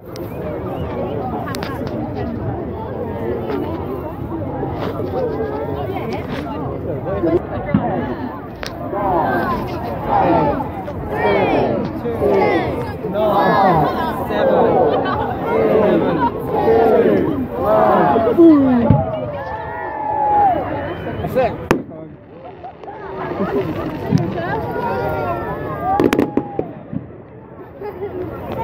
It. You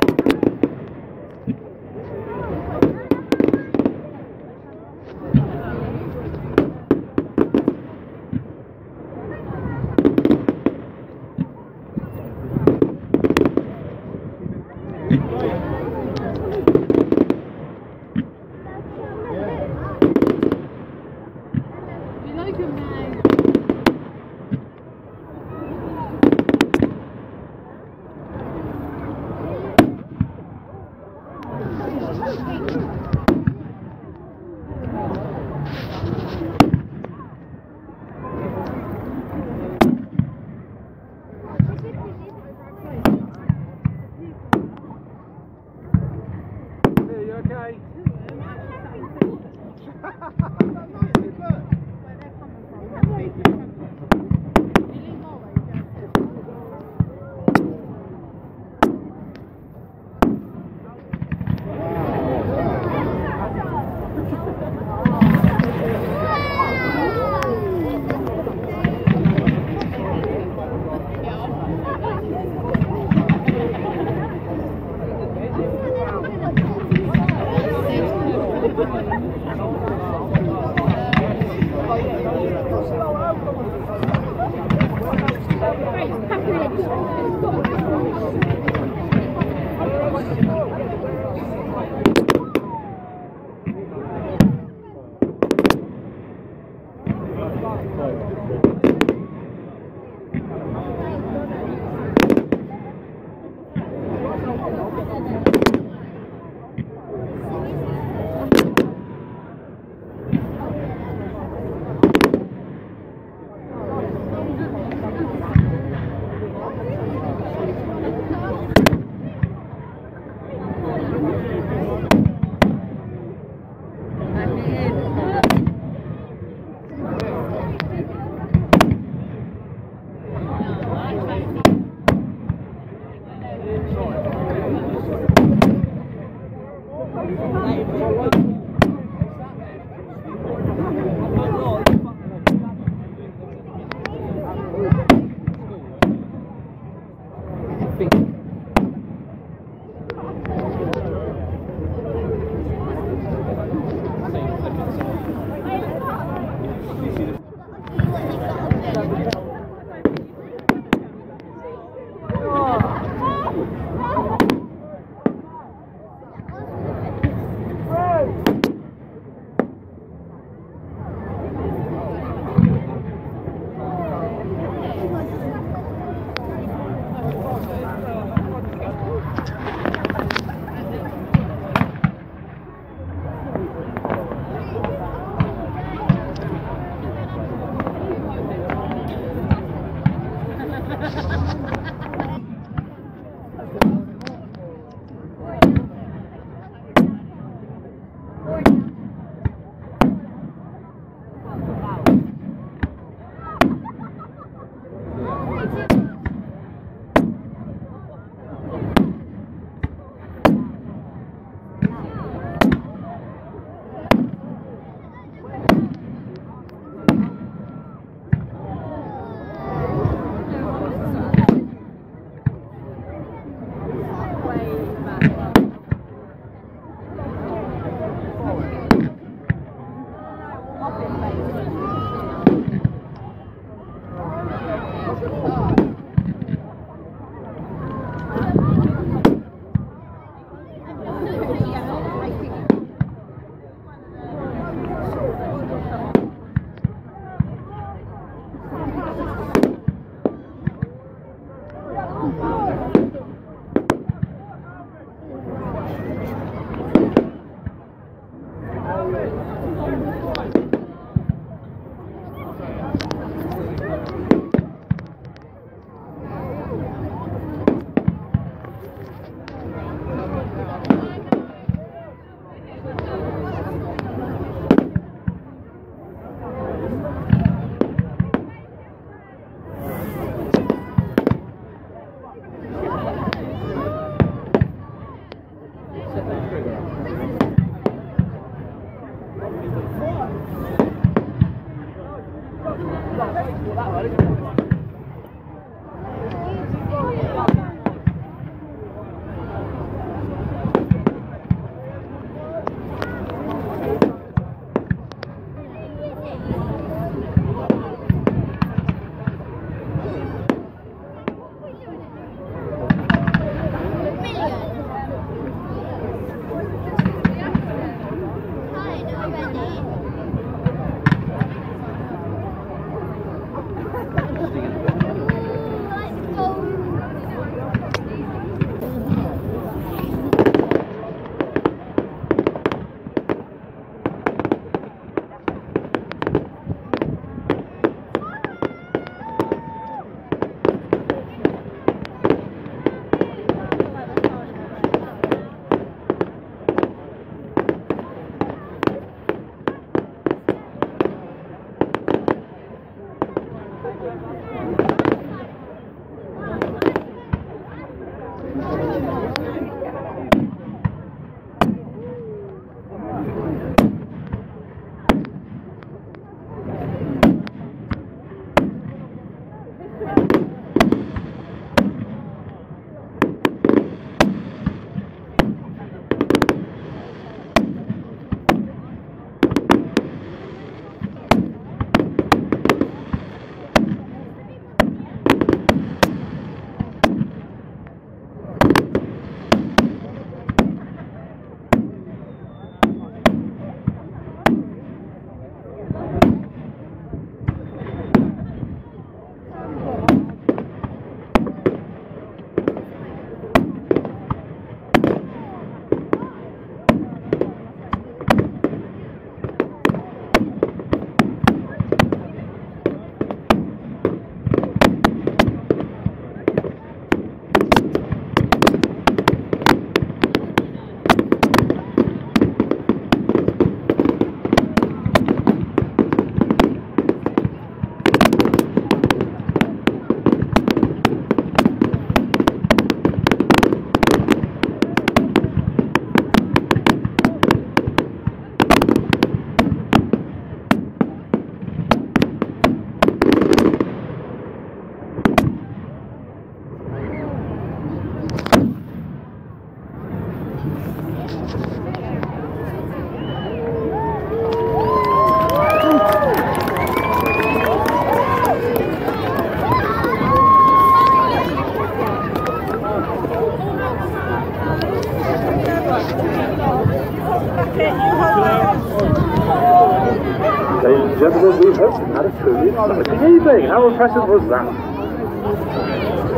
Ladies and gentlemen, we hope you had a truly evening. How impressive was that?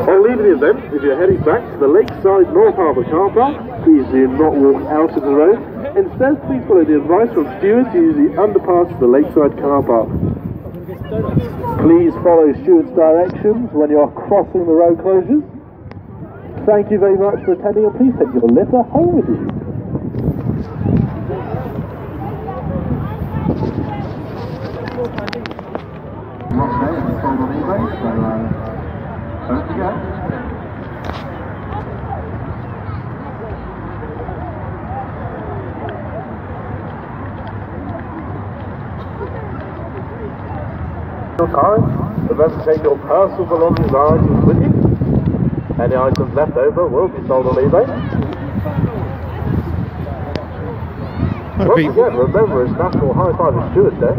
On leaving the event, if you're heading back to the Lakeside North Harbour car park, please do not walk out of the road. Instead, please follow the advice from stewards to use the underpass of the Lakeside car park. Please follow stewards' directions when you're crossing the road closures. Thank you very much for attending and please take your litter home with you. Don't forget. Your card. Remember to take your personal belongings and items with you. Any items left over will be sold on eBay. Once again, remember it's National High Five and Day.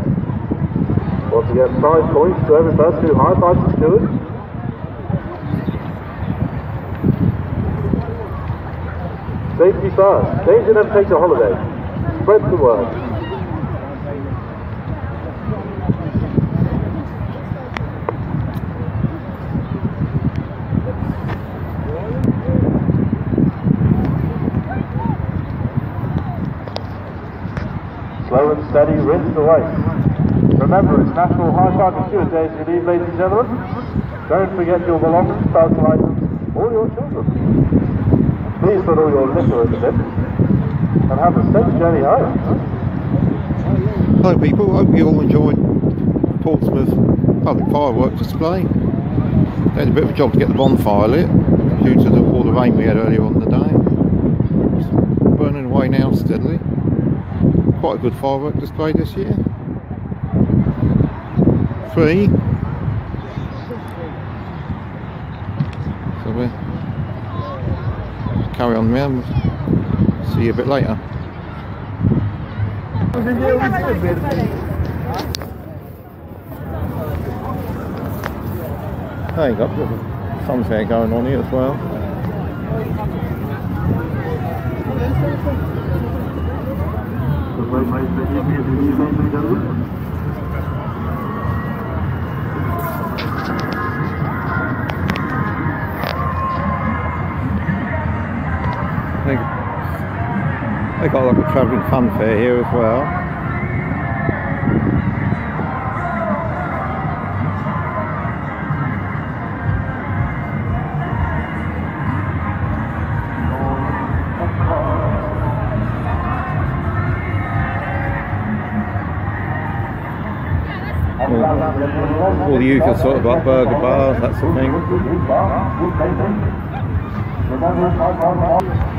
Once again, five points to every person who high fives the steward. Safety first. Danger never takes a holiday. Spread the word. Slow and steady, rinse the waste. Remember, it's National High and Steward Day, if you leave, ladies and gentlemen. Don't forget your belongings, personal items, or your children. Please put all your litter in the bin and have a safe journey home. Hello people, hope you all enjoyed Portsmouth public fireworks display. They had a bit of a job to get the bonfire lit due to the, all the rain we had earlier on in the day. It's burning away now steadily. Quite a good firework display this year. Free. So we'll carry on. We'll See you a bit later. There you go, fair going on here as well. They, they got like a travelling fun fair here as well. All, all the usual sort of like burger bars, that sort of thing.